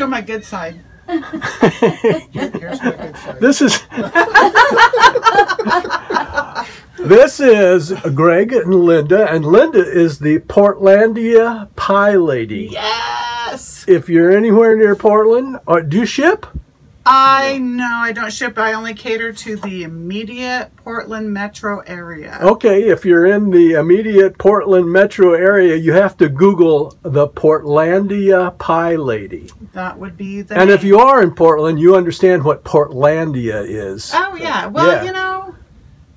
show my good side. Here's my good side. This is this is Greg and Linda, and Linda is the Portlandia Pie Lady. Yes. If you're anywhere near Portland, or do you ship? I know I don't ship. I only cater to the immediate Portland metro area. Okay, if you're in the immediate Portland metro area, you have to Google the Portlandia Pie Lady. That would be the. And if you are in Portland, you understand what Portlandia is. Oh yeah. Well, Yeah. you know.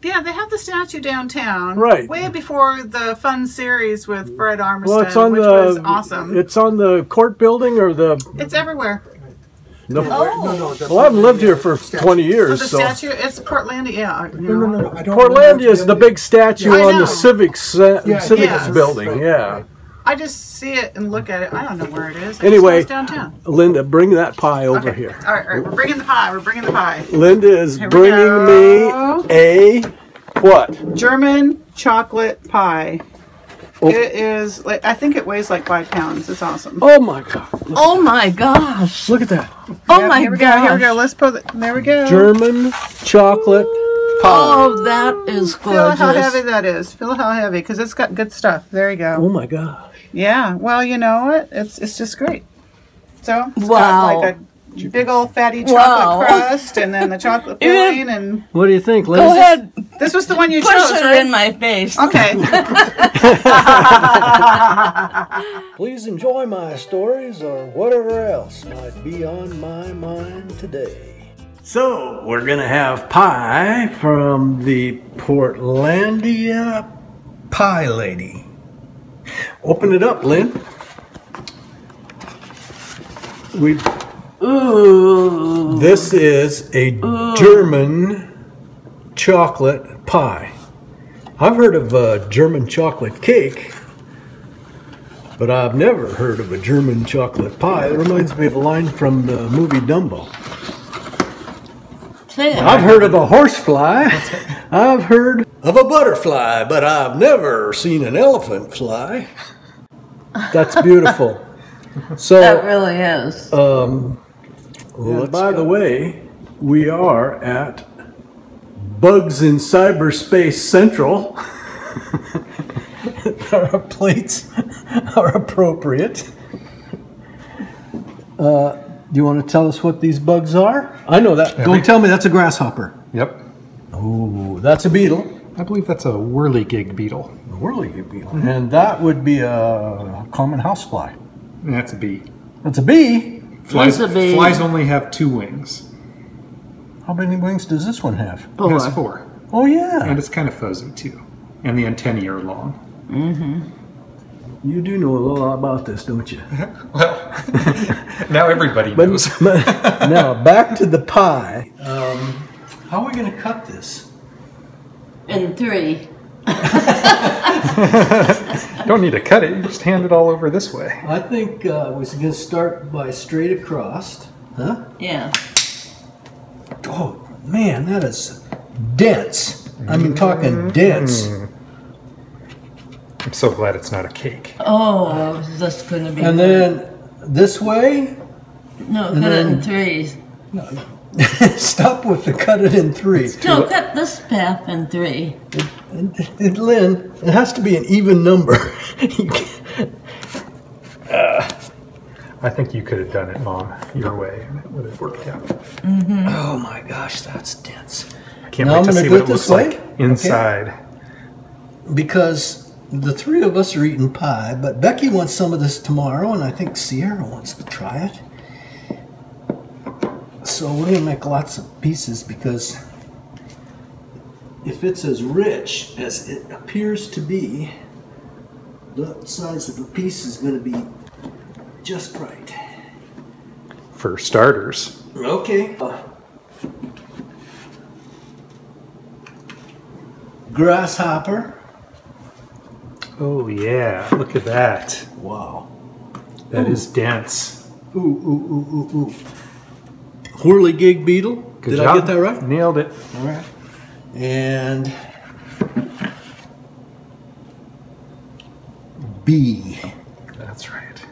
Yeah, they have the statue downtown. Right. Way before the fun series with Fred Armisen, Well, it's on which the was awesome. It's on the court building or the. it's everywhere. The oh. No, no, Well, I haven't lived here for statue. 20 So years, the so. it's Portlandia. Yeah. you No, no, no, no. I don't Portlandia is the big statue I on the Civic Ce- Yeah, Civics yes. building. Right, Yeah. I just see it and look at it. I don't know where it is. I Anyway. just know it's downtown. Linda, bring that pie over Okay. here. All right, all right. We're bringing the pie. We're bringing the pie. Linda is Here bringing go. me a what? German chocolate pie. Oh. It is like I think it weighs like five pounds. It's awesome. Oh my God! Oh my gosh. Look at that Oh Yep, my here we gosh. go. Here we go. Let's put it. There we go. German chocolate pie. Oh, that is good. Feel how heavy that is. Feel how heavy because it's got good stuff. There you go. Oh my gosh! Yeah. Well, you know what? It's it's just great. So it's Wow. Got big old fatty chocolate Wow. crust and then the chocolate filling and What do you think, Linda? Go ahead, this was the one you push chose, it right? in my face. Okay. Please enjoy my stories or whatever else might be on my mind today. So, we're going to have pie from the Portlandia Pie Lady. Open it up, Lynn. We Ooh. This is a German chocolate pie. I've heard of a German chocolate cake, but I've never heard of a German chocolate pie. It reminds me of a line from the movie Dumbo. I've heard of a horsefly. I've heard of a butterfly, but I've never seen an elephant fly. That's beautiful. So, That really is. Um, and by the way, we are at Bugs in Cyberspace Central. Our plates are appropriate. Uh, do you want to tell us what these bugs are? I know that. Don't tell me that's a grasshopper. Yep. Oh, that's a beetle. I believe that's a whirligig beetle. A whirligig beetle. And that would be a common housefly. And that's a bee. That's a bee. Flies, That's flies only have two wings. How many wings does this one have? It has Four. four. Oh, yeah. And it's kind of fuzzy too. And the antennae are long. Mm-hmm. You do know a lot about this, don't you? Well, now everybody But knows. now back to the pie. Um, how are we going to cut this? In three. Don't need to cut it. You just hand it all over this way. I think uh, we're going to start by straight across. Huh? Yeah. Oh man, that is dense. I mean, talking dense. I'm so glad it's not a cake. Oh, that's going to be. And then this way. no, cut it then- in threes. Stop with the cut it in three. No, cut this path in three. And, and Lynn, it has to be an even number. You can't- uh, I think you could have done it, Mom, your way, and it would have worked out. Mm-hmm. oh my gosh, that's dense. I can't Now wait I'm to gonna see do what it it this looks way? like inside. because the three of us are eating pie, but Becky wants some of this tomorrow, and I think Sierra wants to try it. So we're gonna make lots of pieces because if it's as rich as it appears to be, the size of a piece is gonna be just right. For starters, Okay. Grasshopper. oh yeah, look at that. Wow. That is dense. Ooh, ooh, ooh, ooh, ooh. Whirligig beetle. Good Did job. I get that right? Nailed it. All right. And B. That's right.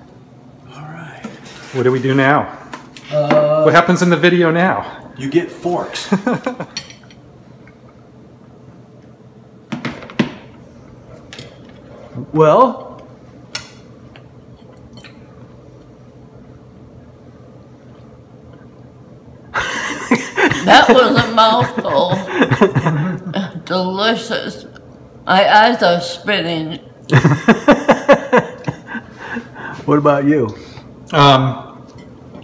All right. What do we do now? Uh, what happens in the video now? you get forks. well, That was a mouthful. Delicious. My eyes are spinning. what about you? Um,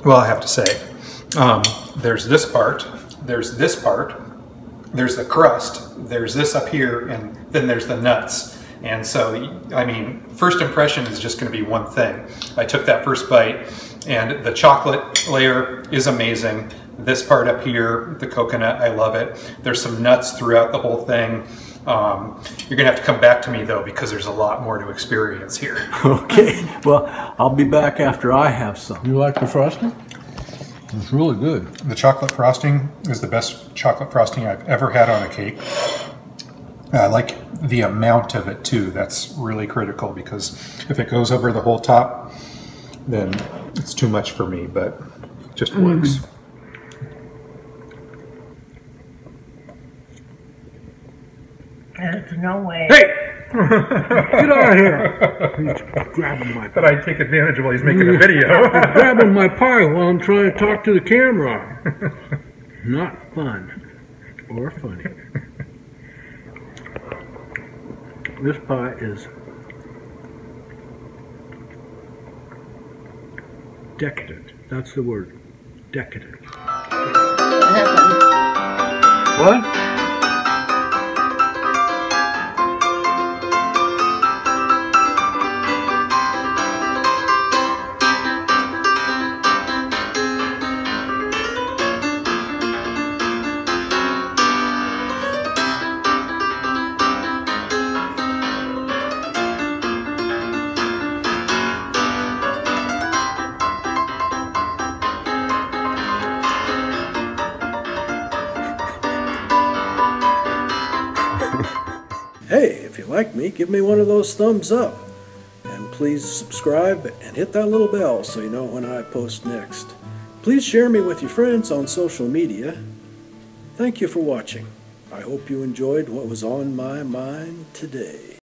well, I have to say, um, there's this part, there's this part, there's the crust, there's this up here, and then there's the nuts. And so, I mean, first impression is just going to be one thing. I took that first bite, and the chocolate layer is amazing. This part up here, the coconut, I love it. There's some nuts throughout the whole thing. Um, you're gonna have to come back to me though because there's a lot more to experience here. Okay, well, I'll be back after I have some. You like the frosting? It's really good. The chocolate frosting is the best chocolate frosting I've ever had on a cake. I like the amount of it too. That's really critical because if it goes over the whole top, then it's too much for me, but it just mm-hmm. works. There's no way. Hey! Get out of here! He's grabbing my But I take advantage while he's making a video. grabbing my pie while I'm trying to talk to the camera. Not fun or funny. This pie is decadent. That's the word. Decadent. What? Hey, if you like me, give me one of those thumbs up. And please subscribe and hit that little bell so you know when I post next. Please share me with your friends on social media. Thank you for watching. I hope you enjoyed what was on my mind today.